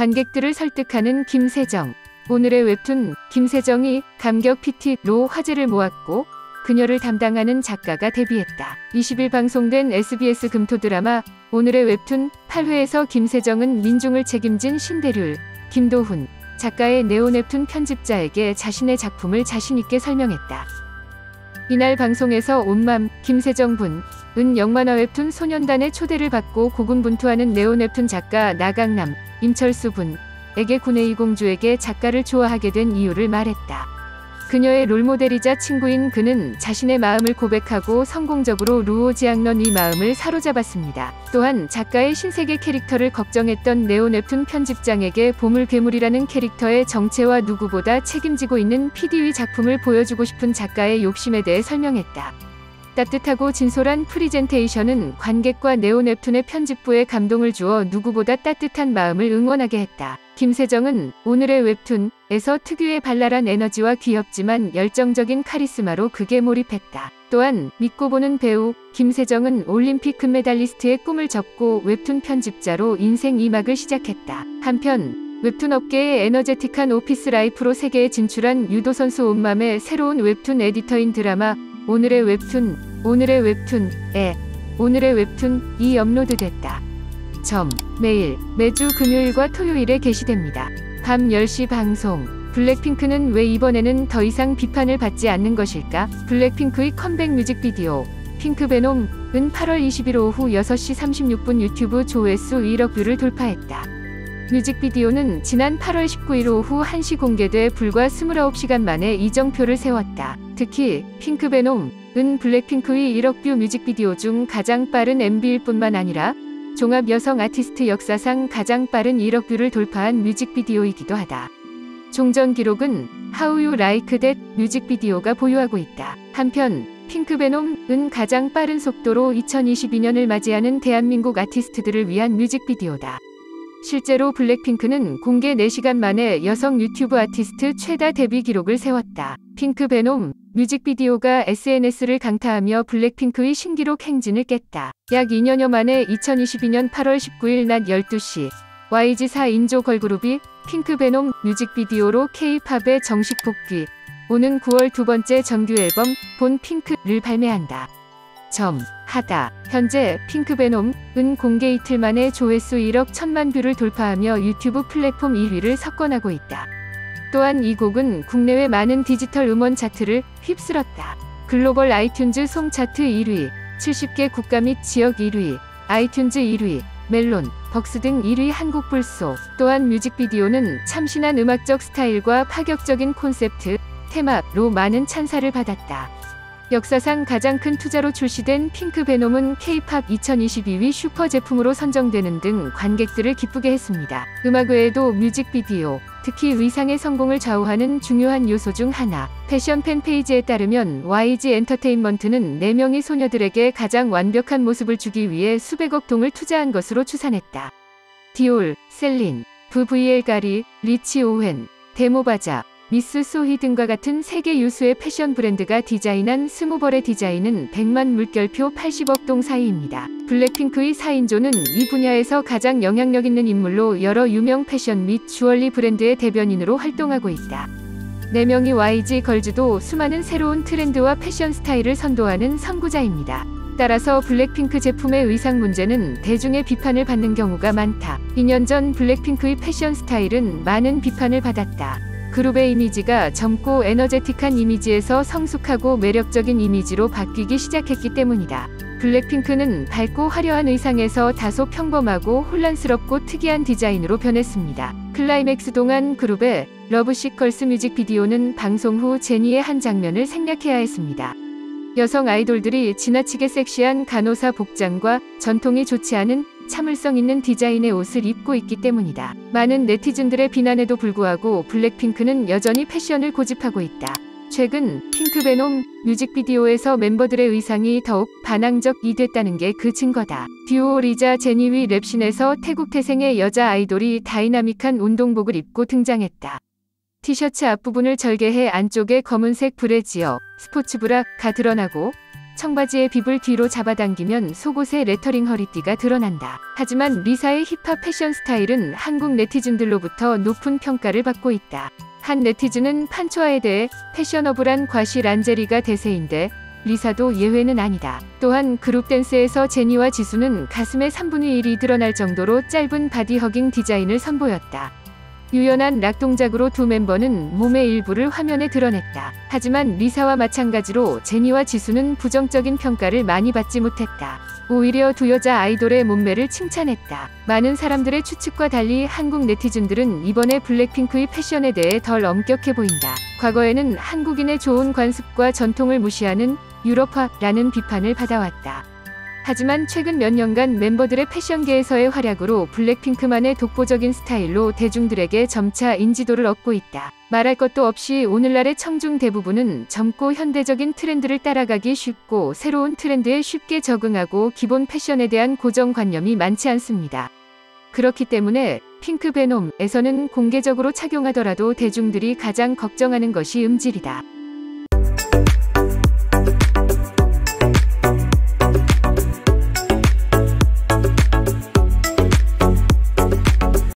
관객들을 설득하는 김세정. 오늘의 웹툰 김세정이 감격 PT로 화제를 모았고 그녀를 담당하는 작가가 데뷔했다. 20일 방송된 SBS 금토 드라마 오늘의 웹툰 8회에서 김세정은 민중을 책임진 신대률, 김도훈 작가의 네오넵툰 편집자에게 자신의 작품을 자신있게 설명했다. 이날 방송에서 온맘 김세정 분, 은 영만화 웹툰 소년단의 초대를 받고 고군분투하는 네오넵툰 작가 나강남, 임철수 분에게 군의 이공주에게 작가를 좋아하게 된 이유를 말했다. 그녀의 롤모델이자 친구인 그는 자신의 마음을 고백하고 성공적으로 루오지앙런 이 마음을 사로잡았습니다. 또한 작가의 신세계 캐릭터를 걱정했던 네오넵툰 편집장에게 보물 괴물이라는 캐릭터의 정체와 누구보다 책임지고 있는 PD의 작품을 보여주고 싶은 작가의 욕심에 대해 설명했다. 따뜻하고 진솔한 프리젠테이션은 관객과 네오넵툰의 편집부에 감동을 주어 누구보다 따뜻한 마음을 응원하게 했다. 김세정은 오늘의 웹툰에서 특유의 발랄한 에너지와 귀엽지만 열정적인 카리스마로 극에 몰입했다. 또한 믿고 보는 배우 김세정은 올림픽 금메달리스트의 꿈을 접고 웹툰 편집자로 인생 2막을 시작했다. 한편 웹툰 업계의 energetic한 office life로 세계에 진출한 유도 선수 온맘의 새로운 웹툰 에디터인 드라마 오늘의 웹툰, 오늘의 웹툰에 오늘의 웹툰이 업로드됐다. 점, 매일, 매주 금요일과 토요일에 게시됩니다. 밤 10시 방송. 블랙핑크는 왜 이번에는 더 이상 비판을 받지 않는 것일까? 블랙핑크의 컴백 뮤직비디오. 핑크베놈은 8월 20일 오후 6시 36분 유튜브 조회수 1억 뷰를 돌파했다. 뮤직비디오는 지난 8월 19일 오후 1시 공개돼 불과 29시간 만에 이정표를 세웠다. 특히 핑크베놈은 블랙핑크의 1억 뷰 뮤직비디오 중 가장 빠른 MV일 뿐만 아니라 종합 여성 아티스트 역사상 가장 빠른 1억 뷰를 돌파한 뮤직비디오이기도 하다. 종전 기록은 How You Like That 뮤직비디오가 보유하고 있다. 한편 핑크베놈은 가장 빠른 속도로 2022년을 맞이하는 대한민국 아티스트들을 위한 뮤직비디오다. 실제로 블랙핑크는 공개 4시간 만에 여성 유튜브 아티스트 최다 데뷔 기록을 세웠다. 핑크 베놈 뮤직비디오가 SNS를 강타하며 블랙핑크의 신기록 행진을 깼다. 약 2년여 만에 2022년 8월 19일 낮 12시 YG 4인조 걸그룹이 핑크 베놈 뮤직비디오로 K-팝에 정식 복귀 오는 9월 두 번째 정규 앨범 본 핑크를 발매한다. 점 하다. 현재 핑크베놈은 공개 이틀 만에 조회수 1억 1천만 뷰를 돌파하며 유튜브 플랫폼 1위를 석권하고 있다. 또한 이 곡은 국내외 많은 디지털 음원 차트를 휩쓸었다. 글로벌 아이튠즈 송 차트 1위, 70개 국가 및 지역 1위, 아이튠즈 1위, 멜론, 벅스 등 1위 한국 불소. 또한 뮤직비디오는 참신한 음악적 스타일과 파격적인 콘셉트, 테마로 많은 찬사를 받았다. 역사상 가장 큰 투자로 출시된 핑크 베놈은 K-팝 2022위 슈퍼 제품으로 선정되는 등 관객들을 기쁘게 했습니다. 음악 외에도 뮤직비디오, 특히 의상의 성공을 좌우하는 중요한 요소 중 하나. 패션 팬페이지에 따르면 YG 엔터테인먼트는 4명의 소녀들에게 가장 완벽한 모습을 주기 위해 수백억 동을 투자한 것으로 추산했다. 디올, 셀린, 불가리, 릭 오웬, 데모바자, 미스 소희 등과 같은 세계 유수의 패션 브랜드가 디자인한 스무벌의 디자인은 100만 물결표 80억 동 사이입니다. 블랙핑크의 4인조는 이 분야에서 가장 영향력 있는 인물로 여러 유명 패션 및 주얼리 브랜드의 대변인으로 활동하고 있다. 4명의 YG 걸즈도 수많은 새로운 트렌드와 패션 스타일을 선도하는 선구자입니다. 따라서 블랙핑크 제품의 의상 문제는 대중의 비판을 받는 경우가 많다. 2년 전 블랙핑크의 패션 스타일은 많은 비판을 받았다. 그룹의 이미지가 젊고 에너제틱한 이미지에서 성숙하고 매력적인 이미지로 바뀌기 시작했기 때문이다. 블랙핑크는 밝고 화려한 의상에서 다소 평범하고 혼란스럽고 특이한 디자인으로 변했습니다. 클라이맥스 동안 그룹의 Lovesick Girls 뮤직비디오는 방송 후 제니의 한 장면을 생략해야 했습니다. 여성 아이돌들이 지나치게 섹시한 간호사 복장과 전통이 좋지 않은 참을성 있는 디자인의 옷을 입고 있기 때문이다. 많은 네티즌들의 비난에도 불구하고 블랙핑크는 여전히 패션을 고집하고 있다. 최근 핑크베놈 뮤직비디오에서 멤버들의 의상이 더욱 반항적이 됐다는 게 그 증거다. 듀오 리자 제니의 랩신에서 태국 태생의 여자 아이돌이 다이나믹한 운동복을 입고 등장했다. 티셔츠 앞부분을 절개해 안쪽에 검은색 브레지어, 스포츠브라가 드러나고 청바지의 빕을 뒤로 잡아당기면 속옷의 레터링 허리띠가 드러난다. 하지만 리사의 힙합 패션 스타일은 한국 네티즌들로부터 높은 평가를 받고 있다. 한 네티즌은 판초아에 대해 패셔너블한 과시 란제리가 대세인데 리사도 예외는 아니다. 또한 그룹 댄스에서 제니와 지수는 가슴의 3분의 1이 드러날 정도로 짧은 body hugging 디자인을 선보였다. 유연한 락 동작으로 두 멤버는 몸의 일부를 화면에 드러냈다. 하지만 리사와 마찬가지로 제니와 지수는 부정적인 평가를 많이 받지 못했다. 오히려 두 여자 아이돌의 몸매를 칭찬했다. 많은 사람들의 추측과 달리 한국 네티즌들은 이번에 블랙핑크의 패션에 대해 덜 엄격해 보인다. 과거에는 한국인의 좋은 관습과 전통을 무시하는 유럽화라는 비판을 받아왔다. 하지만 최근 몇 년간 멤버들의 패션계에서의 활약으로 블랙핑크만의 독보적인 스타일로 대중들에게 점차 인지도를 얻고 있다. 말할 것도 없이 오늘날의 청중 대부분은 젊고 현대적인 트렌드를 따라가기 쉽고 새로운 트렌드에 쉽게 적응하고 기본 패션에 대한 고정관념이 많지 않습니다. 그렇기 때문에 핑크 베놈에서는 공개적으로 착용하더라도 대중들이 가장 걱정하는 것이 음질이다.